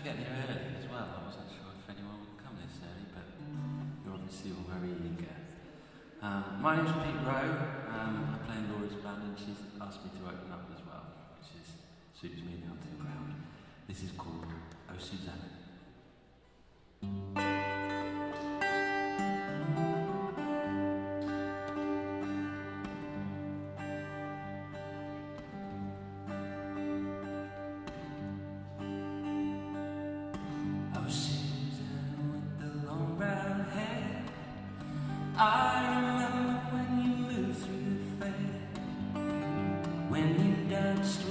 to get here early as well. I wasn't sure if anyone would come this early, but you're obviously all very eager. Um, my name's Pete Roe. Um, I play in Laura's band, and she's asked me to open up as well, which is, suits me down to the ground. This is called Oh Susanna. I remember when you moved through the fair. When you danced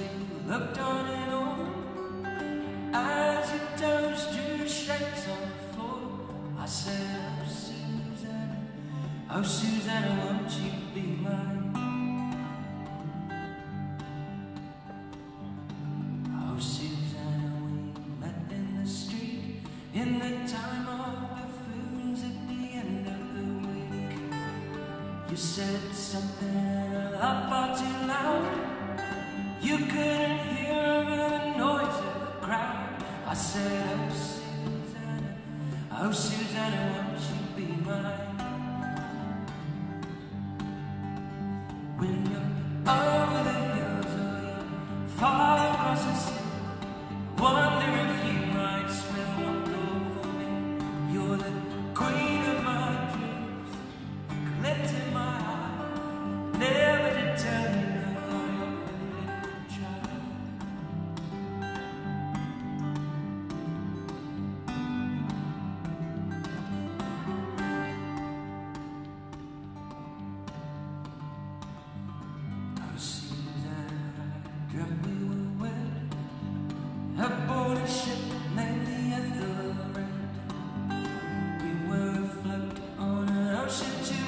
looked on and on. As your toes drew shapes on the floor. I said, oh Susanna, oh Susanna, won't you be mine? Oh Susanna, we met in the street In the time said something lot far too loud You couldn't hear the noise of the crowd I said, oh Susanna, oh Susanna, won't you be mine? When you're over the hills or you're far across the sea Ship the We were afloat on an ocean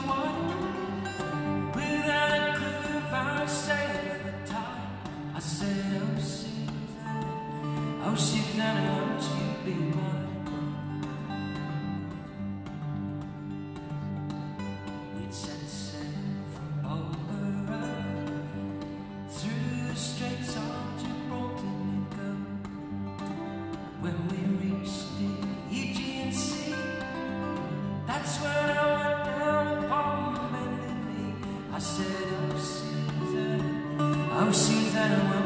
Susanna, oh Susanna,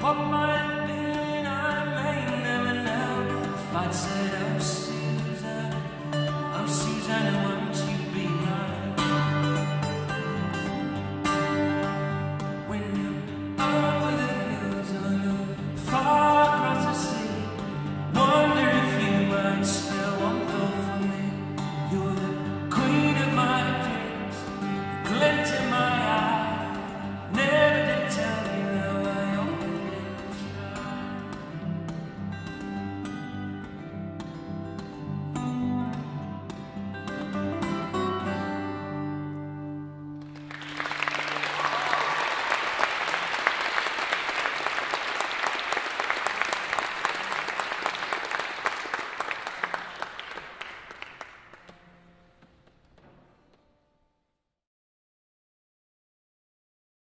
What might have been, I may never know. If I'd said, Oh,